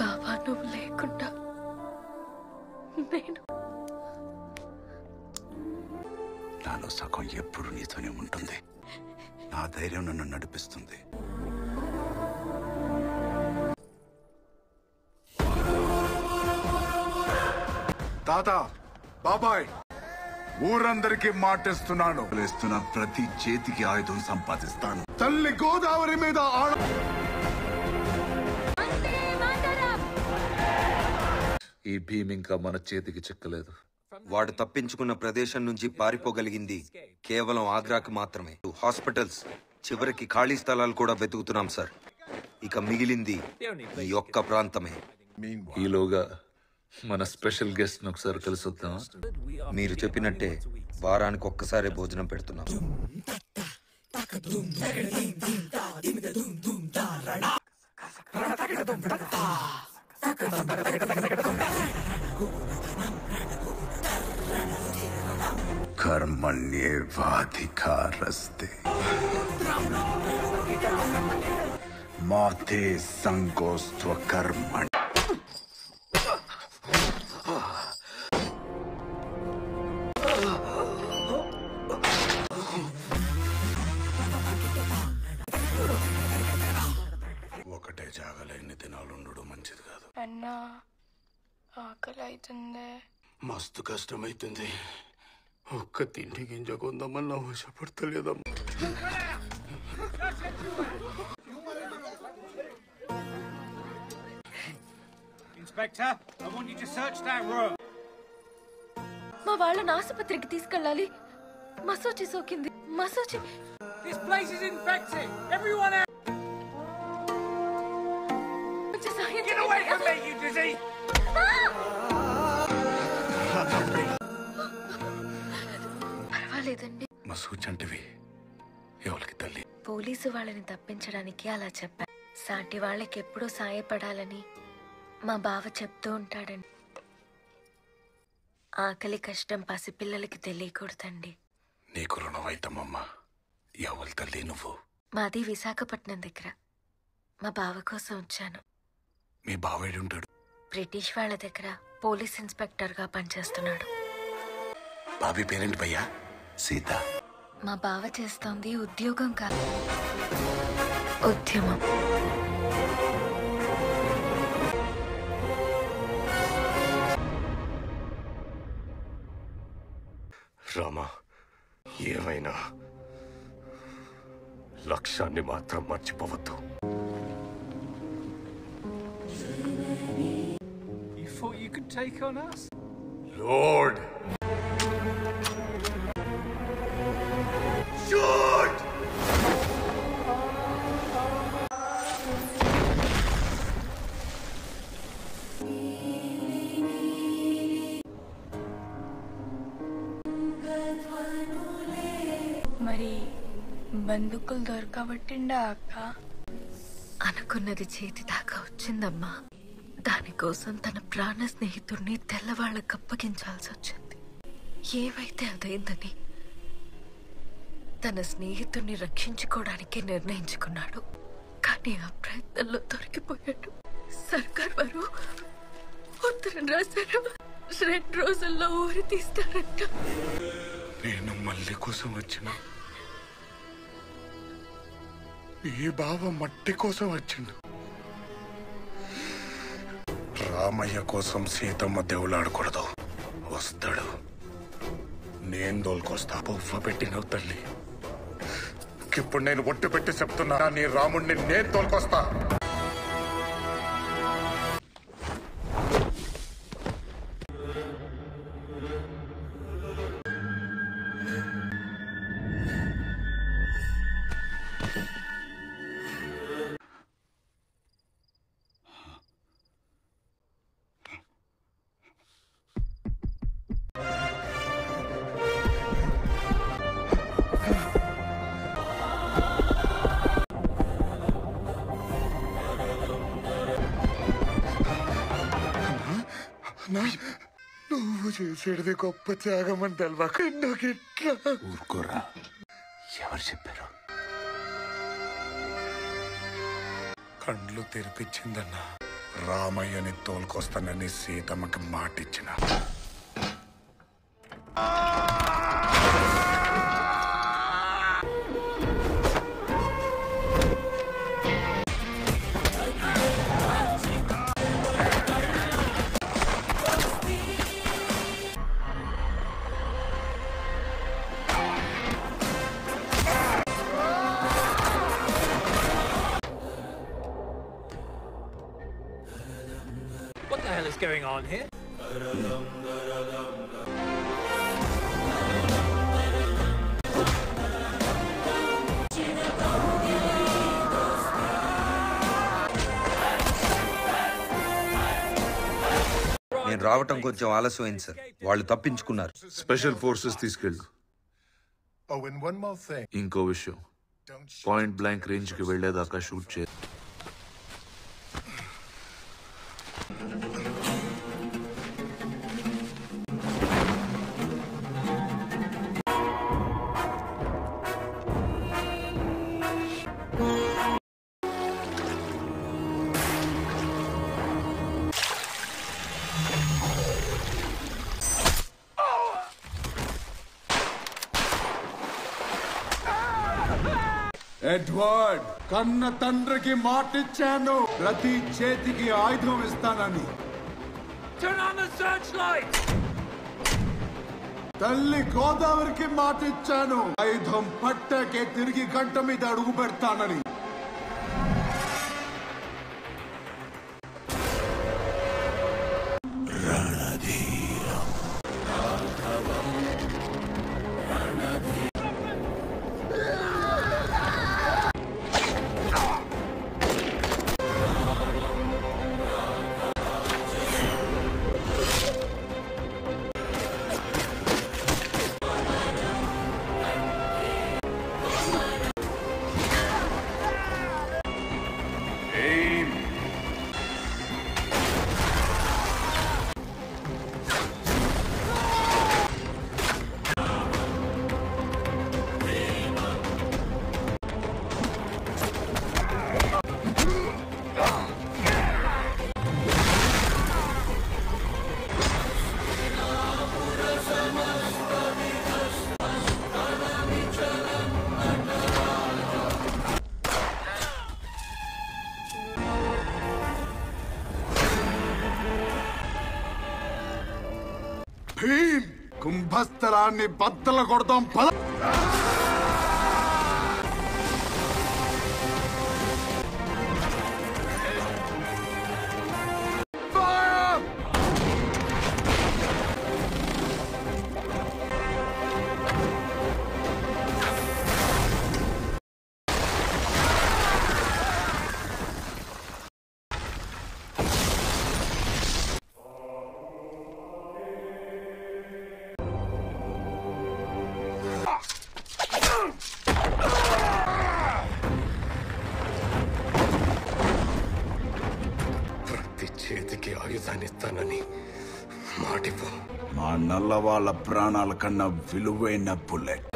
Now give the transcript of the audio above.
బాబా నువ్వు లేకుండా నేను నాలో సగం ఎప్పుడు నీతోనే ఉంటుంది. నా ధైర్యం నన్ను నడిపిస్తుంది. తాత బాబాయ్ ఊరందరికీ మాటిస్తున్నాను. ప్రతి చేతికి ఆయుధం సంపాదిస్తాను. తల్లి గోదావరి మీద ఆడ ఈ భీమ్ ఇంకా మన చేతికి చిక్కలేదు. వాడు తప్పించుకున్న ప్రదేశం నుంచి పారిపోగలిగింది. కేవలం ఆగ్రాకి మాత్రమే. హాస్పిటల్స్ చివరికి ఖాళీ స్థలాలు కూడా వెతుకుతున్నాం సార్ ఇక మిగిలింది ఈ ఒక్క ప్రాంతమే. ఈలోగా మన స్పెషల్ గెస్ట్ ఒకసారి కలిసి వద్దామా మీరు చెప్పినట్టే వారానికి ఒక్కసారి భోజనం పెడుతున్నాం. कर्मण्येवाधिकार रस्ते। माथे संगोस्त्व कर्मण అన్నా ఆకలి అవుతుంది మస్తు కష్టమైతుంది. ఒక్క తిండి గింజ కొందామని ఆశపడతలేదమ్మా Inspector, I want you to search that room. మా వాళ్ళని ఆసుపత్రికి తీసుకెళ్ళాలి. మసూచి సోకింది. మసూచి This place is infected. Everyone అంటివి ఎవరికి తల్లి? పోలీసు వాళ్ళని తప్పించడానికి అలా చెప్పా. సాటి వాళ్ళకి ఎప్పుడూ సాయపడాలని మా బావ చెప్తూ ఉంటాడండి ఆకలి కష్టం పసిపిల్లలకి తెలియకూడదండి. నీకు రుణమైతమ్మమ్మా. ఎవరి తల్లి నువ్వు? మాది విశాఖపట్నం దగ్గర. మా బావ కోసం వచ్చాను. మీ బావేడు ఉంటాడు బ్రిటిష్ వాళ్ళ దగ్గర పోలీస్ ఇన్స్పెక్టర్గా పనిచేస్తున్నాడు. బాబీ పేరెంట్ భయ్యా? సీత. మా బావ చేస్తోంది ఉద్యోగం కాదు. ఉద్యమం. రామా ఏమైనా? లక్ష్యాన్ని మాత్రం మర్చిపోవద్దు. You thought you could take on us? Load మరి బందుకులు దొరకబట్టిండా అక్క? అనుకున్నది చేతి దాకా వచ్చిందమ్మా. దానికోసం తన ప్రాణ స్నేహితుడిని తెల్లవాళ్ళకు అప్పగించాల్సి వచ్చింది. ఏవైతే అదైందని తన స్నేహితుడిని రక్షించుకోవడానికి నిర్ణయించుకున్నాడు. కానీ ఆ ప్రయత్నంలో దొరికిపోయాడు. సర్కార్ వారు ఉత్తరం రాశారు. రెండు రోజుల్లో ఊరి తీస్తారంట. నేను మల్లి కోసం వచ్చిన ఈ బావ మట్టి కోసం వచ్చిండు? రామయ్య కోసం సీతమ్మ దేవులాడకూడదు. వస్తాడు. నేను దోలుకొస్తా. బొవ్వ పెట్టినవు తల్లి. ఇప్పుడు నేను ఒట్టు పెట్టి చెప్తున్నా నీ రాముణ్ణి నేను తోలుకొస్తా. నువ్వు చేసేది గొప్ప త్యాగం అని తెలవక నాకు ఊరుకోరా. ఎవరు చెప్పారు? కండ్లు తెరిపించిందన్నా. రామయ్యని తోలుకొస్తానని సీతమ్మకి మాటిచ్చిన. going on here? నేను రావటం కొంచెం ఆలస్యమైంది సార్ వాళ్ళు తప్పించుకున్నారు స్పెషల్ ఫోర్సెస్ తీసుకెళ్ళు Oh, and one more thing. ఇంకో విషయం Don't shoot. Point blank range కి వెళ్లేదాకా షూట్ చే ఎడ్వర్డ్ కన్న తండ్రికి మాటిచ్చాను ప్రతి చేతికి ఆయుధం ఇస్తానని Turn on the searchlight! తల్లి గోదావరికి మాటిచ్చాను. ఆయుధం పట్టాకే తిరిగి గంట మీద అడుగు పెడతానని. కుంభస్థలాన్ని బద్దలు కొడదాం పద. ఇస్తానని మాటిపో మా నల్ల వాళ్ళ ప్రాణాల కన్నా విలువైన బుల్లెట్.